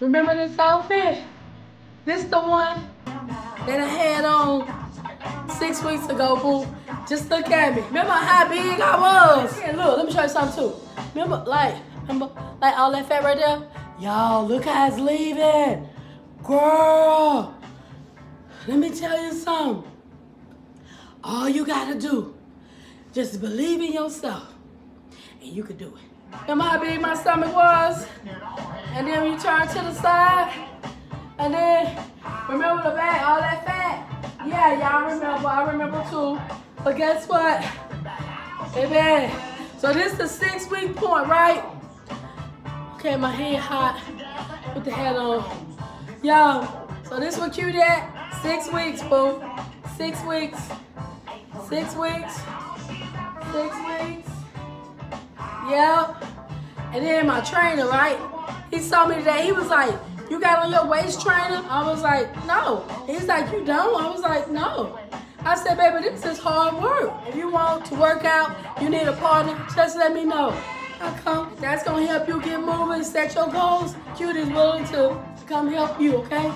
Remember this outfit? This the one that I had on six weeks ago, boo. Just look at me. Remember how big I was? Yeah, look, let me show you something too. Remember, like, remember, like all that fat right there? Y'all, look how it's leaving. Girl, let me tell you something. All you gotta do, just believe in yourself, and you can do it. Remember how big my stomach was? And then you turn to the side. And then remember the back, all that? Yeah, y'all remember. I remember too. But guess what? Baby. So this is the six week point, right? Okay, my head hot. Put the hat on. Y'all, so this what you did? Six weeks, boo. Six weeks. Six weeks. Six weeks. Yep. And then my trainer, right? He saw me today. He was like, you got on your waist trainer? I was like, no. He's like, you don't? I was like, no. I said, baby, this is hard work. If you want to work out, you need a partner, just let me know. I come. That's to help you get moving, set your goals. Cute is willing to come help you, okay?